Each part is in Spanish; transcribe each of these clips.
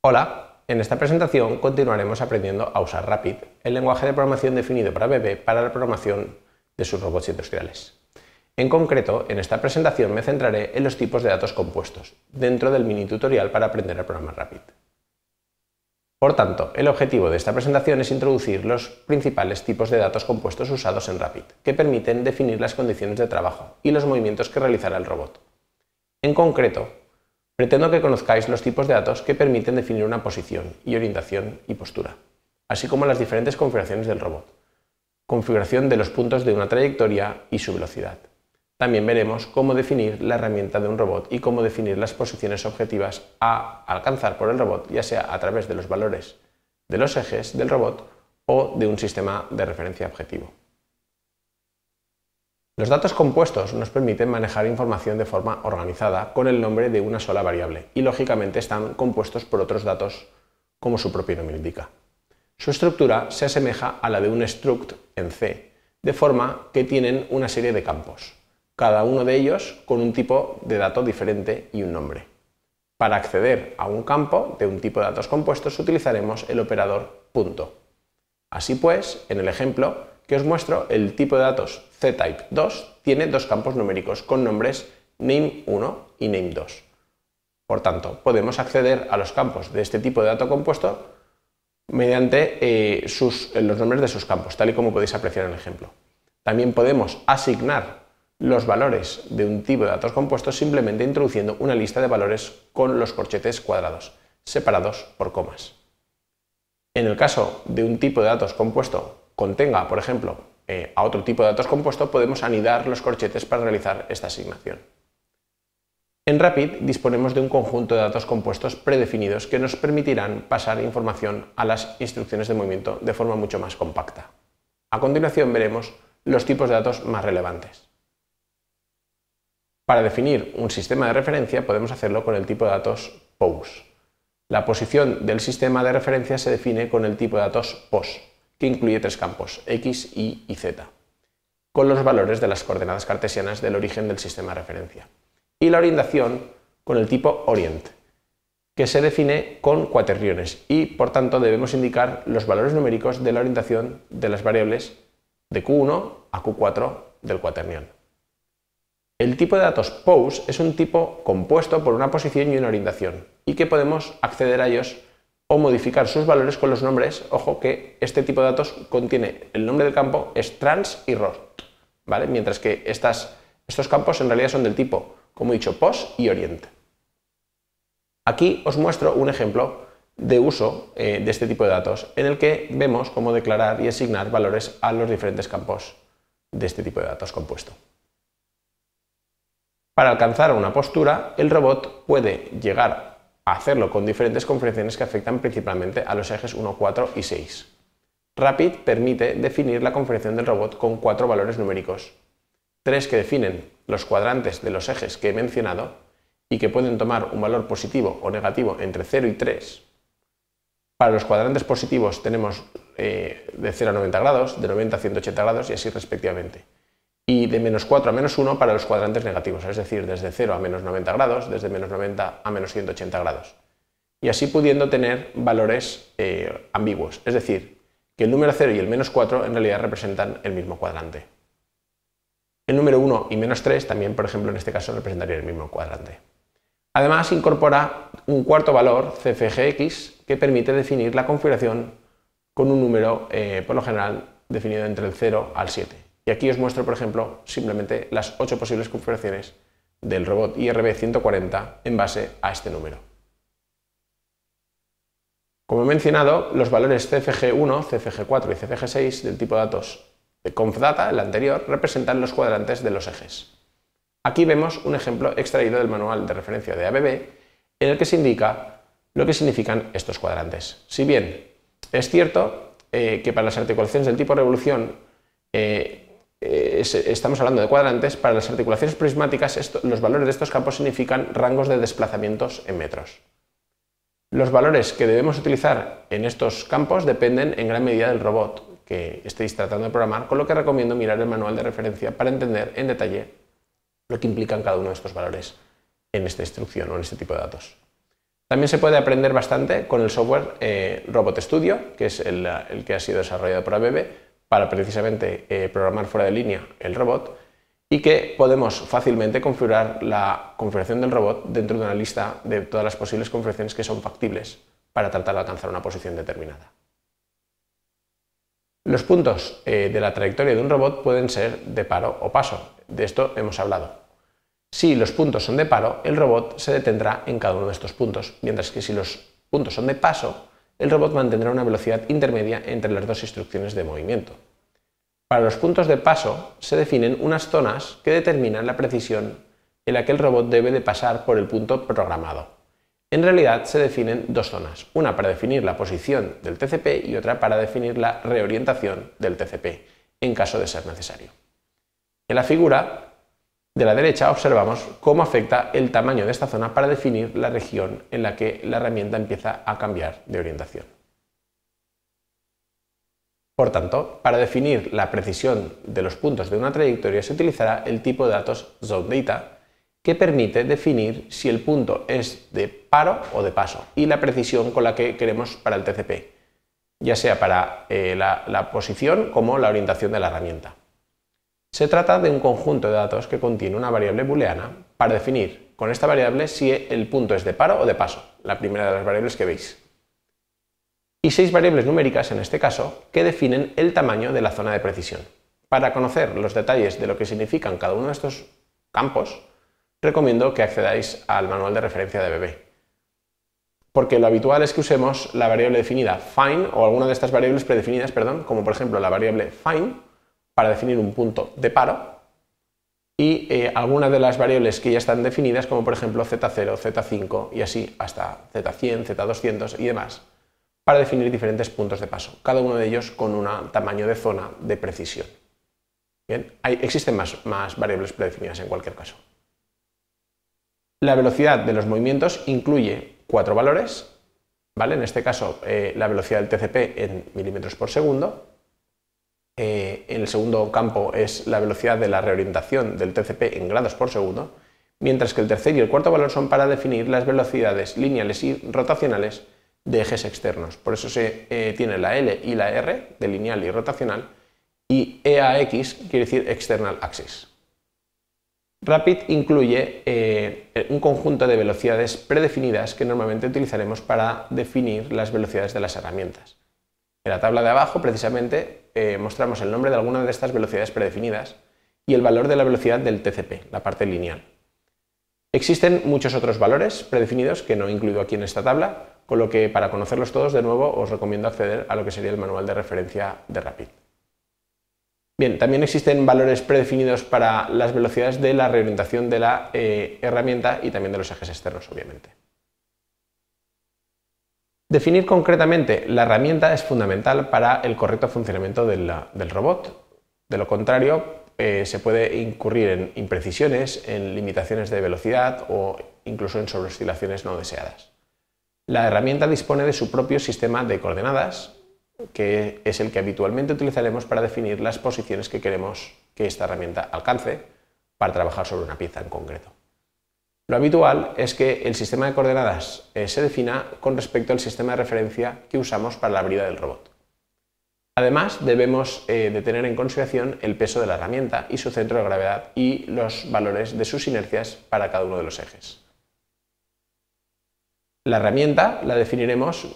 Hola, en esta presentación continuaremos aprendiendo a usar Rapid, el lenguaje de programación definido para BB para la programación de sus robots industriales. En concreto, en esta presentación me centraré en los tipos de datos compuestos, dentro del mini tutorial para aprender a programar Rapid. Por tanto, el objetivo de esta presentación es introducir los principales tipos de datos compuestos usados en Rapid, que permiten definir las condiciones de trabajo y los movimientos que realizará el robot. En concreto, pretendo que conozcáis los tipos de datos que permiten definir una posición y orientación y postura, así como las diferentes configuraciones del robot, configuración de los puntos de una trayectoria y su velocidad. También veremos cómo definir la herramienta de un robot y cómo definir las posiciones objetivas a alcanzar por el robot, ya sea a través de los valores de los ejes del robot o de un sistema de referencia objetivo. Los datos compuestos nos permiten manejar información de forma organizada con el nombre de una sola variable y lógicamente están compuestos por otros datos como su propio nombre indica. Su estructura se asemeja a la de un struct en C, de forma que tienen una serie de campos cada uno de ellos con un tipo de dato diferente y un nombre. Para acceder a un campo de un tipo de datos compuestos utilizaremos el operador punto. Así pues, en el ejemplo que os muestro, el tipo de datos ctype2 tiene dos campos numéricos con nombres name1 y name2. Por tanto, podemos acceder a los campos de este tipo de dato compuesto mediante eh, los nombres de sus campos, tal y como podéis apreciar en el ejemplo. También podemos asignar los valores de un tipo de datos compuestos simplemente introduciendo una lista de valores con los corchetes cuadrados, separados por comas. En el caso de un tipo de datos compuesto contenga, por ejemplo, eh, a otro tipo de datos compuesto, podemos anidar los corchetes para realizar esta asignación. En Rapid disponemos de un conjunto de datos compuestos predefinidos que nos permitirán pasar información a las instrucciones de movimiento de forma mucho más compacta. A continuación veremos los tipos de datos más relevantes. Para definir un sistema de referencia podemos hacerlo con el tipo de datos POS. La posición del sistema de referencia se define con el tipo de datos POS, que incluye tres campos, X, Y y Z, con los valores de las coordenadas cartesianas del origen del sistema de referencia. Y la orientación con el tipo ORIENT, que se define con cuaterniones y por tanto debemos indicar los valores numéricos de la orientación de las variables de Q1 a Q4 del cuaternión. El tipo de datos pose es un tipo compuesto por una posición y una orientación y que podemos acceder a ellos o modificar sus valores con los nombres. Ojo que este tipo de datos contiene el nombre del campo es trans y rot, ¿vale? mientras que estas, estos campos en realidad son del tipo, como he dicho, pos y orient. Aquí os muestro un ejemplo de uso eh, de este tipo de datos en el que vemos cómo declarar y asignar valores a los diferentes campos de este tipo de datos compuesto. Para alcanzar una postura, el robot puede llegar hacerlo con diferentes configuraciones que afectan principalmente a los ejes 1, 4 y 6. Rapid permite definir la configuración del robot con cuatro valores numéricos, tres que definen los cuadrantes de los ejes que he mencionado y que pueden tomar un valor positivo o negativo entre 0 y 3. Para los cuadrantes positivos tenemos eh, de 0 a 90 grados, de 90 a 180 grados y así respectivamente y de menos 4 a menos 1 para los cuadrantes negativos, es decir, desde 0 a menos 90 grados, desde menos 90 a menos 180 grados. Y así pudiendo tener valores eh, ambiguos, es decir, que el número 0 y el menos 4 en realidad representan el mismo cuadrante. El número 1 y menos 3 también, por ejemplo, en este caso representarían el mismo cuadrante. Además, incorpora un cuarto valor, CFGX, que permite definir la configuración con un número, eh, por lo general, definido entre el 0 al 7. Y aquí os muestro, por ejemplo, simplemente las ocho posibles configuraciones del robot IRB 140 en base a este número. Como he mencionado, los valores CFG1, CFG4 y CFG6 del tipo de datos de ConfData, el anterior, representan los cuadrantes de los ejes. Aquí vemos un ejemplo extraído del manual de referencia de ABB en el que se indica lo que significan estos cuadrantes. Si bien es cierto eh, que para las articulaciones del tipo revolución eh, eh, estamos hablando de cuadrantes, para las articulaciones prismáticas los valores de estos campos significan rangos de desplazamientos en metros. Los valores que debemos utilizar en estos campos dependen en gran medida del robot que estéis tratando de programar, con lo que recomiendo mirar el manual de referencia para entender en detalle lo que implican cada uno de estos valores en esta instrucción o en este tipo de datos. También se puede aprender bastante con el software eh, Robot Studio, que es el, que ha sido desarrollado por ABB para precisamente eh, programar fuera de línea el robot y que podemos fácilmente configurar la configuración del robot dentro de una lista de todas las posibles configuraciones que son factibles para tratar de alcanzar una posición determinada. Los puntos eh, de la trayectoria de un robot pueden ser de paro o paso, de esto hemos hablado. Si los puntos son de paro, el robot se detendrá en cada uno de estos puntos, mientras que si los puntos son de paso, el robot mantendrá una velocidad intermedia entre las dos instrucciones de movimiento. Para los puntos de paso se definen unas zonas que determinan la precisión en la que el robot debe de pasar por el punto programado. En realidad se definen dos zonas, una para definir la posición del TCP y otra para definir la reorientación del TCP, en caso de ser necesario. En la figura de la derecha observamos cómo afecta el tamaño de esta zona para definir la región en la que la herramienta empieza a cambiar de orientación. Por tanto, para definir la precisión de los puntos de una trayectoria se utilizará el tipo de datos ZoneData que permite definir si el punto es de paro o de paso y la precisión con la que queremos para el TCP, ya sea para eh, la posición como la orientación de la herramienta. Se trata de un conjunto de datos que contiene una variable booleana para definir con esta variable si el punto es de paro o de paso, la primera de las variables que veis. Y seis variables numéricas, en este caso, que definen el tamaño de la zona de precisión. Para conocer los detalles de lo que significan cada uno de estos campos, recomiendo que accedáis al manual de referencia de BB. Porque lo habitual es que usemos la variable definida find o alguna de estas variables predefinidas, perdón, como por ejemplo la variable find para definir un punto de paro y eh, algunas de las variables que ya están definidas, como por ejemplo Z0, Z5 y así hasta Z100, Z200 y demás, para definir diferentes puntos de paso, cada uno de ellos con un tamaño de zona de precisión. Bien, existen más, más variables predefinidas en cualquier caso. La velocidad de los movimientos incluye cuatro valores, ¿vale? En este caso, eh, la velocidad del TCP en milímetros por segundo, eh, en el segundo campo es la velocidad de la reorientación del TCP en grados por segundo, mientras que el tercer y el cuarto valor son para definir las velocidades lineales y rotacionales de ejes externos. Por eso se eh, tiene la L y la R de lineal y rotacional y EAX quiere decir external axis. Rapid incluye eh, un conjunto de velocidades predefinidas que normalmente utilizaremos para definir las velocidades de las herramientas. En la tabla de abajo, precisamente, eh, mostramos el nombre de alguna de estas velocidades predefinidas y el valor de la velocidad del TCP, la parte lineal. Existen muchos otros valores predefinidos que no he incluido aquí en esta tabla, con lo que para conocerlos todos de nuevo os recomiendo acceder a lo que sería el manual de referencia de Rapid. Bien, también existen valores predefinidos para las velocidades de la reorientación de la eh, herramienta y también de los ejes externos, obviamente. Definir concretamente la herramienta es fundamental para el correcto funcionamiento del, robot. De lo contrario, eh, se puede incurrir en imprecisiones, en limitaciones de velocidad o incluso en sobreoscilaciones no deseadas. La herramienta dispone de su propio sistema de coordenadas, que es el que habitualmente utilizaremos para definir las posiciones que queremos que esta herramienta alcance para trabajar sobre una pieza en concreto. Lo habitual es que el sistema de coordenadas eh, se defina con respecto al sistema de referencia que usamos para la brida del robot. Además, debemos eh, de tener en consideración el peso de la herramienta y su centro de gravedad y los valores de sus inercias para cada uno de los ejes. La herramienta la definiremos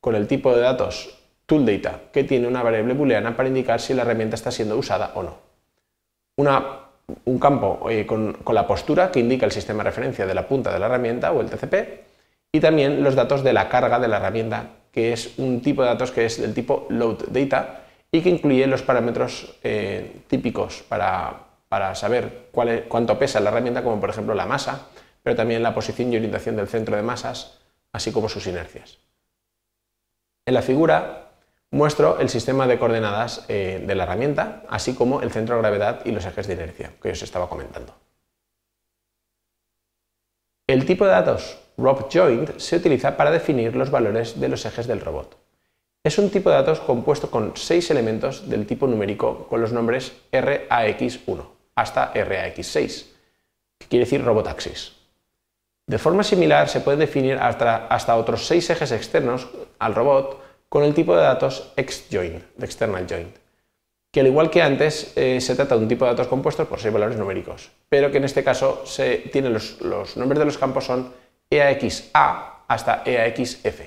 con el tipo de datos toolData, que tiene una variable booleana para indicar si la herramienta está siendo usada o no. Una un campo eh, con, la postura que indica el sistema de referencia de la punta de la herramienta o el TCP y también los datos de la carga de la herramienta, que es un tipo de datos que es del tipo load data y que incluye los parámetros eh, típicos para, saber cuánto pesa la herramienta, como por ejemplo la masa, pero también la posición y orientación del centro de masas, así como sus inercias. En la figura muestro el sistema de coordenadas eh, de la herramienta, así como el centro de gravedad y los ejes de inercia que os estaba comentando. El tipo de datos RobJoint se utiliza para definir los valores de los ejes del robot. Es un tipo de datos compuesto con seis elementos del tipo numérico con los nombres RAX1 hasta RAX6, que quiere decir robot axis. De forma similar, se pueden definir hasta, otros seis ejes externos al robot con el tipo de datos XJoin, de External Joint, que al igual que antes eh, se trata de un tipo de datos compuestos por seis valores numéricos, pero que en este caso se tienen los, nombres de los campos son EAXA hasta EAXF.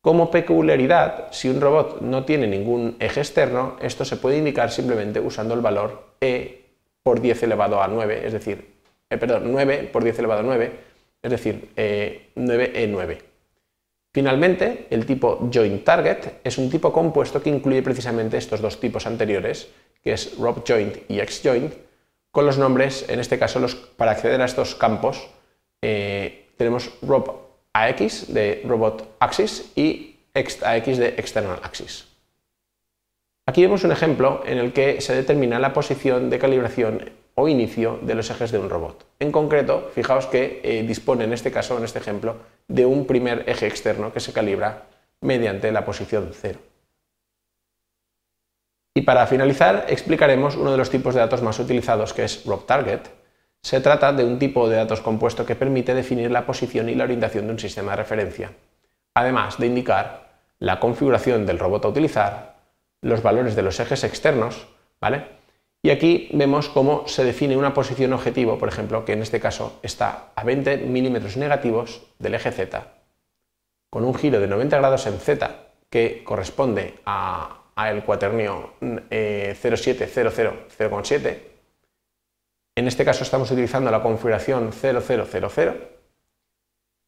Como peculiaridad, si un robot no tiene ningún eje externo, esto se puede indicar simplemente usando el valor E por 10 elevado a 9, es decir, eh, perdón, 9 por 10 elevado a 9, es decir, 9E9. Finalmente, el tipo joint target es un tipo compuesto que incluye precisamente estos dos tipos anteriores, que es rob joint y x joint, con los nombres, en este caso, para acceder a estos campos, eh, tenemos rob AX de robot axis y AX de external axis. Aquí vemos un ejemplo en el que se determina la posición de calibración o inicio de los ejes de un robot. En concreto, fijaos que eh, dispone en este caso, en este ejemplo, de un primer eje externo que se calibra mediante la posición 0. Y para finalizar, explicaremos uno de los tipos de datos más utilizados, que es Rob Target. Se trata de un tipo de datos compuesto que permite definir la posición y la orientación de un sistema de referencia, además de indicar la configuración del robot a utilizar, los valores de los ejes externos, ¿vale? Y aquí vemos cómo se define una posición objetivo, por ejemplo, que en este caso está a 20 milímetros negativos del eje Z, con un giro de 90 grados en Z, que corresponde al cuaternio 07000,7. Eh, en este caso estamos utilizando la configuración 0000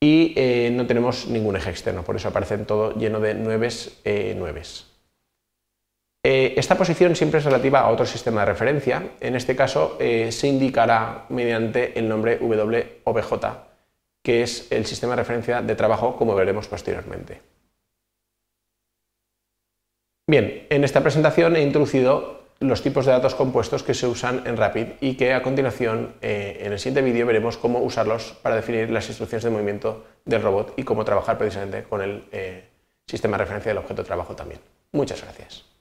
y eh, no tenemos ningún eje externo, por eso aparece todo lleno de 9 eh, nueves. Eh, esta posición siempre es relativa a otro sistema de referencia. En este caso eh, se indicará mediante el nombre WOBJ, que es el sistema de referencia de trabajo, como veremos posteriormente. Bien, en esta presentación he introducido los tipos de datos compuestos que se usan en Rapid y que a continuación eh, en el siguiente vídeo veremos cómo usarlos para definir las instrucciones de movimiento del robot y cómo trabajar precisamente con el sistema de referencia del objeto de trabajo también. Muchas gracias.